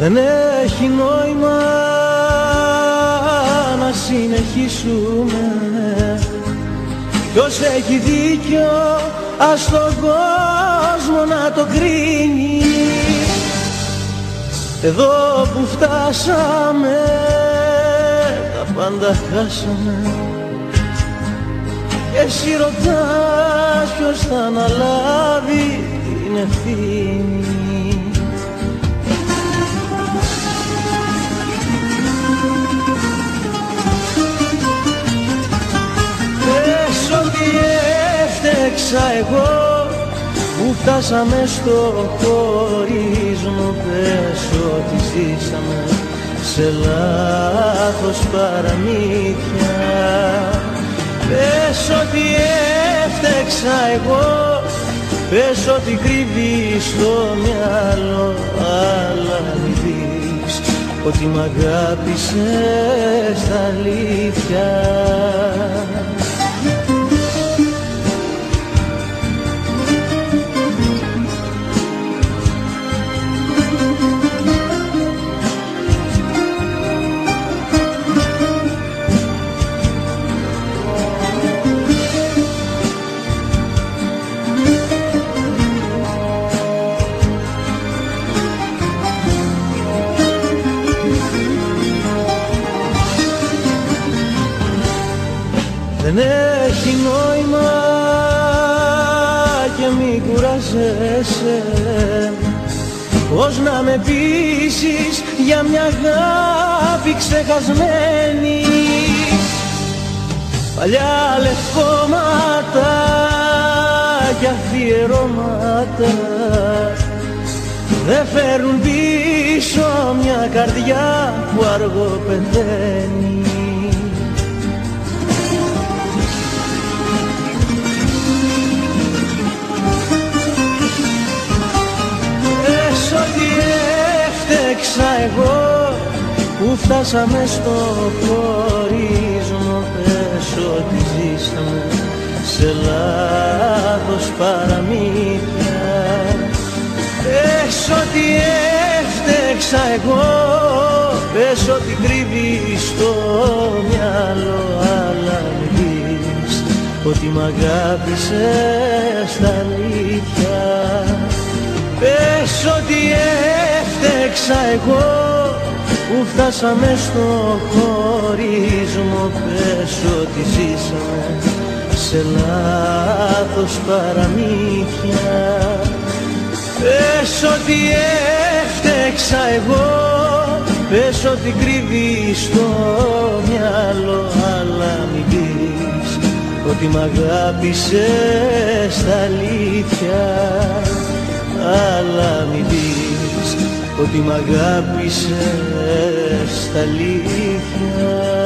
Δεν έχει νόημα να συνεχίσουμε. Ποιος έχει δίκιο ας τον κόσμο να το κρίνει. Εδώ που φτάσαμε τα πάντα χάσαμε. Και εσύ ρωτάς ποιος θα αναλάβει την ευθύνη έφτεξα εγώ που φτάσαμε στο χωρισμό πες ότι ζήσαμε σε λάθος παραμύθια. Πες ότι έφτεξα εγώ Πες ότι κρύβει στο μυαλό αλλά μη δεις ότι μ' αγάπησες στα αλήθεια Δεν έχει νόημα και μη κουράζεσαι. Πώς να με πείσεις για μια αγάπη ξεχασμένη. Παλιά λευκόματα και αφιερώματα Δεν φέρουν πίσω μια καρδιά που αργό πεθαίνει που φτάσαμε στο χωρισμό πες ότι ζήσαμε σε λάθος παραμύθια. Πες ότι έφτεξα εγώ Πες ότι κρύβει στο μυαλό αλλά δεις ότι μ' αγάπησες στα αλήθεια. Πες ότι έφτεξα εγώ που φτάσαμε στο χωρισμό Πες ότι ζήσαμε σε λάθος παραμύθια. Πες ότι έφτεξα εγώ Πες ότι κρύβει στο μυαλό αλλά μην πεις ότι μ' αγάπησες στα αλήθεια. Αλλά μην πεις ότι μ' αγάπησες στα αλήθεια